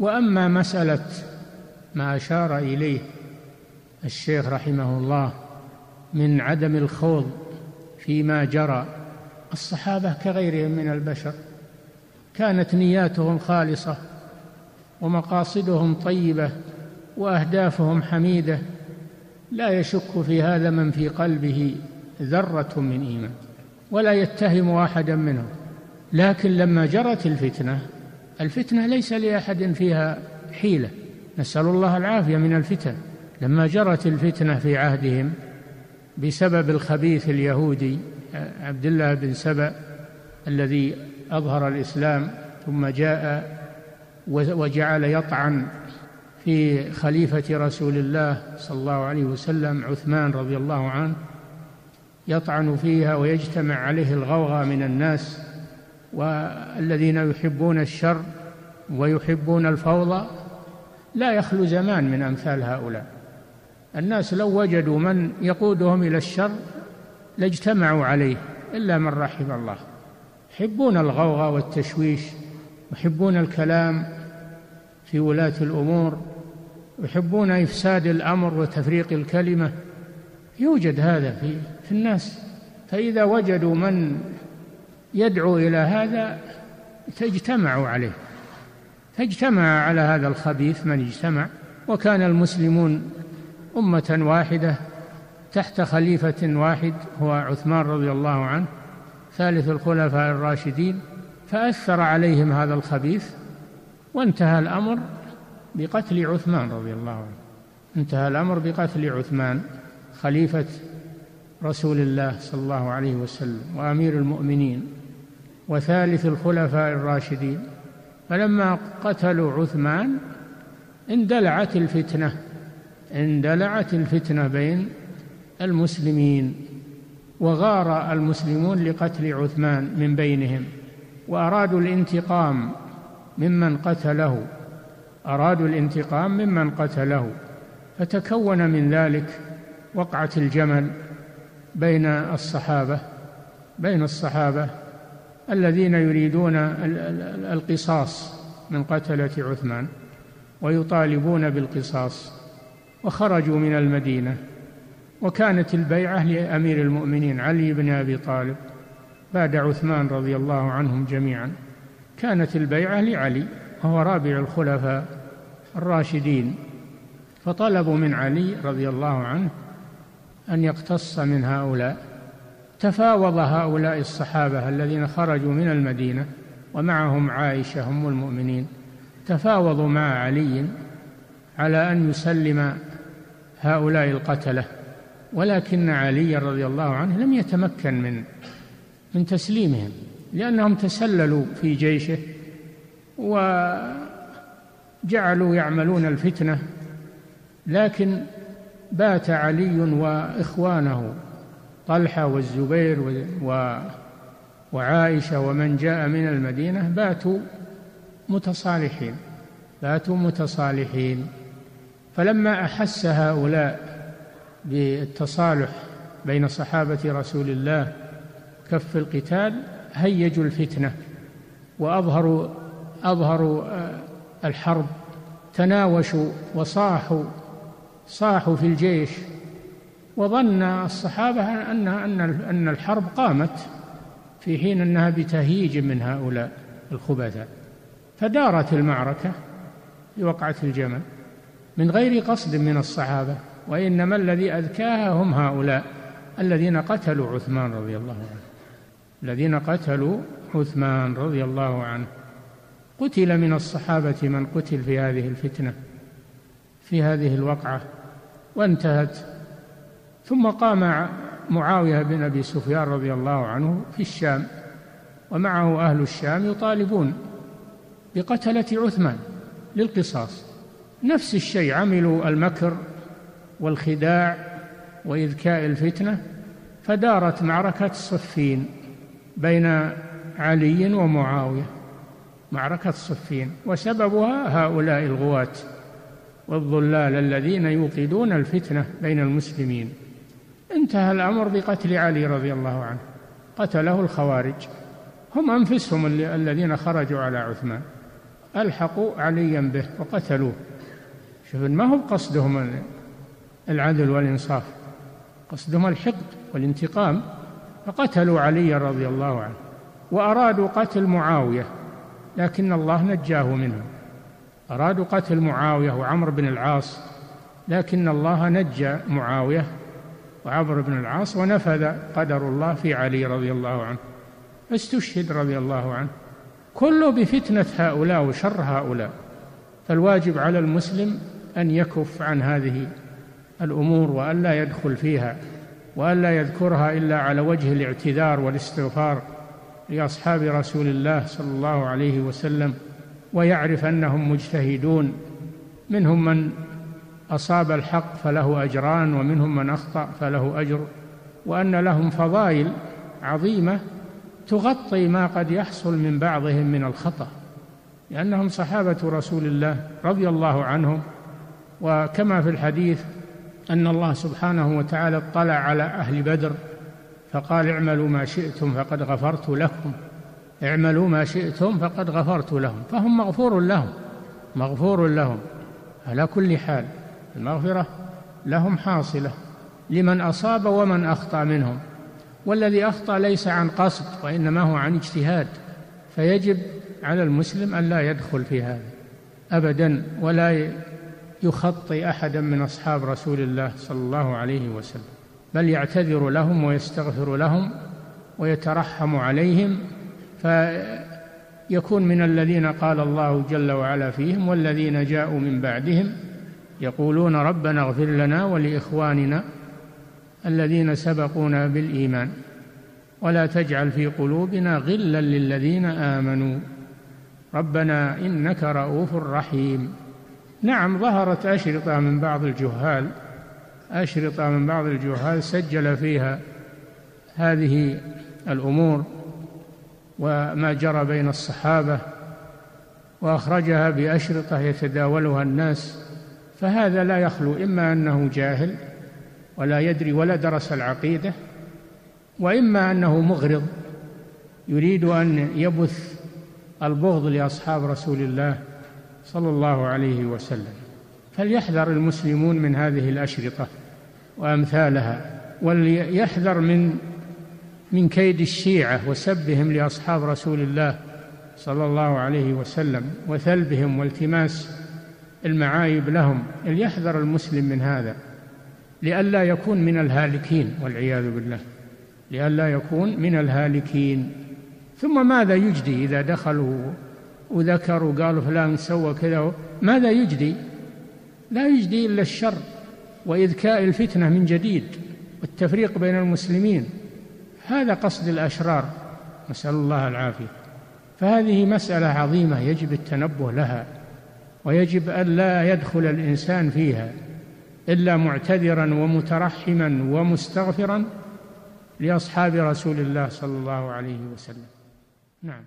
وأما مسألة ما أشار إليه الشيخ رحمه الله من عدم الخوض فيما جرى الصحابة كغيرهم من البشر كانت نياتهم خالصة ومقاصدهم طيبة وأهدافهم حميدة لا يشك في هذا من في قلبه ذرة من إيمان ولا يتهم أحدا منهم. لكن لما جرت الفتنة الفتنة ليس لأحد فيها حيلة. نسأل الله العافية من الفتن. لما جرت الفتنة في عهدهم بسبب الخبيث اليهودي عبد الله بن سبأ الذي أظهر الإسلام ثم جاء وجعل يطعن في خليفة رسول الله صلى الله عليه وسلم عثمان رضي الله عنه يطعن فيها ويجتمع عليه الغوغاء من الناس. والذين يحبون الشر ويحبون الفوضى لا يخلو زمان من أمثال هؤلاء. الناس لو وجدوا من يقودهم إلى الشر لاجتمعوا عليه إلا من رحم الله. يحبون الغوغاء والتشويش يحبون الكلام في ولاة الأمور يحبون إفساد الأمر وتفريق الكلمة. يوجد هذا في في الناس. فإذا وجدوا من يدعو إلى هذا تجتمعوا عليه. فاجتمع على هذا الخبيث من اجتمع وكان المسلمون أمة واحدة تحت خليفة واحد هو عثمان رضي الله عنه ثالث الخلفاء الراشدين. فأثر عليهم هذا الخبيث وانتهى الأمر بقتل عثمان رضي الله عنه. انتهى الأمر بقتل عثمان خليفة رسول الله صلى الله عليه وسلم وأمير المؤمنين وثالث الخلفاء الراشدين فلما قتلوا عثمان اندلعت الفتنة اندلعت الفتنة بين المسلمين وغار المسلمون لقتل عثمان من بينهم وأرادوا الانتقام ممن قتله أرادوا الانتقام ممن قتله فتكون من ذلك وقعة الجمل بين الصحابة بين الصحابة الذين يريدون القصاص من قتلة عثمان ويطالبون بالقصاص وخرجوا من المدينة وكانت البيعة لأمير المؤمنين علي بن أبي طالب بعد عثمان رضي الله عنهم جميعا. كانت البيعة لعلي وهو رابع الخلفاء الراشدين فطلبوا من علي رضي الله عنه أن يقتص من هؤلاء. تفاوض هؤلاء الصحابة الذين خرجوا من المدينة ومعهم عائشة أم المؤمنين. تفاوضوا مع علي على أن يسلم هؤلاء القتلة ولكن علي رضي الله عنه لم يتمكن من من تسليمهم لأنهم تسللوا في جيشه وجعلوا يعملون الفتنة. لكن بات علي وإخوانه طلحة والزبير و وعائشة ومن جاء من المدينة باتوا متصالحين باتوا متصالحين. فلما أحس هؤلاء بالتصالح بين صحابة رسول الله كف القتال هيجوا الفتنة وأظهروا أظهروا آه، الحرب تناوشوا وصاحوا صاحوا في الجيش وظن الصحابة أن أن أن الحرب قامت في حين أنها بتهييج من هؤلاء الخبثاء. فدارت المعركة بوقعة الجمل. من غير قصد من الصحابة وإنما الذي أذكاها هم هؤلاء الذين قتلوا عثمان رضي الله عنه. الذين قتلوا عثمان رضي الله عنه. قتل من الصحابة من قتل في هذه الفتنة في هذه الوقعة. وانتهت. ثم قام معاوية بن أبي سفيان رضي الله عنه في الشام ومعه أهل الشام يطالبون بقتلة عثمان للقصاص. نفس الشيء عملوا المكر والخداع وإذكاء الفتنة فدارت معركة صفين بين علي ومعاوية. معركة صفين وسببها هؤلاء الغواة. والضلال الذين يوقدون الفتنة بين المسلمين. انتهى الأمر بقتل علي رضي الله عنه. قتله الخوارج. هم أنفسهم الذين خرجوا على عثمان. ألحقوا عليا به وقتلوه. شوف ما هو قصدهم العدل والإنصاف؟ قصدهم الحقد والانتقام. فقتلوا علي رضي الله عنه. وأرادوا قتل معاوية لكن الله نجاه منهم. أرادوا قتل معاوية وعمر بن العاص لكن الله نجى معاوية وعمر بن العاص ونفذ قدر الله في علي رضي الله عنه. فاستشهد رضي الله عنه. كله بفتنة هؤلاء وشر هؤلاء. فالواجب على المسلم أن يكف عن هذه الأمور وألا يدخل فيها وألا يذكرها إلا على وجه الاعتذار والاستغفار لأصحاب رسول الله صلى الله عليه وسلم ويعرف أنهم مجتهدون. منهم من أصاب الحق فله أجران ومنهم من أخطأ فله أجر. وأن لهم فضائل عظيمة تغطي ما قد يحصل من بعضهم من الخطأ. لأنهم صحابة رسول الله رضي الله عنهم. وكما في الحديث أن الله سبحانه وتعالى اطلع على أهل بدر فقال اعملوا ما شئتم فقد غفرت لكم. اعملوا ما شئتم فقد غفرت لهم فهم مغفور لهم مغفور لهم. على كل حال المغفرة لهم حاصلة لمن أصاب ومن أخطأ منهم. والذي أخطأ ليس عن قصد وإنما هو عن اجتهاد فيجب على المسلم أن لا يدخل في هذا أبدا ولا يخطي أحدا من أصحاب رسول الله صلى الله عليه وسلم بل يعتذر لهم ويستغفر لهم ويترحم عليهم فيكون من الذين قال الله جل وعلا فيهم والذين جاءوا من بعدهم يقولون ربنا اغفر لنا ولإخواننا الذين سبقونا بالإيمان ولا تجعل في قلوبنا غلا للذين آمنوا ربنا إنك رؤوف رحيم. نعم ظهرت أشرطة من بعض الجهال أشرطة من بعض الجهال سجل فيها هذه الأمور. وما جرى بين الصحابة وأخرجها بأشرطة يتداولها الناس فهذا لا يخلو إما أنه جاهل ولا يدري ولا درس العقيدة وإما أنه مغرض يريد أن يبث البغض لأصحاب رسول الله صلى الله عليه وسلم. فليحذر المسلمون من هذه الأشرطة وأمثالها وليحذر من من كيد الشيعة وسبهم لأصحاب رسول الله صلى الله عليه وسلم وثلبهم والتماس المعايب لهم ليحذر المسلم من هذا لئلا يكون من الهالكين والعياذ بالله لئلا يكون من الهالكين. ثم ماذا يجدي إذا دخلوا وذكروا قالوا فلان سوى كذا؟ ماذا يجدي؟ لا يجدي إلا الشر وإذكاء الفتنة من جديد والتفريق بين المسلمين. هذا قصد الأشرار. نسأل الله العافية. فهذه مسألة عظيمة يجب التنبه لها ويجب أن لا يدخل الإنسان فيها إلا معتذرا ومترحما ومستغفرا لأصحاب رسول الله صلى الله عليه وسلم. نعم.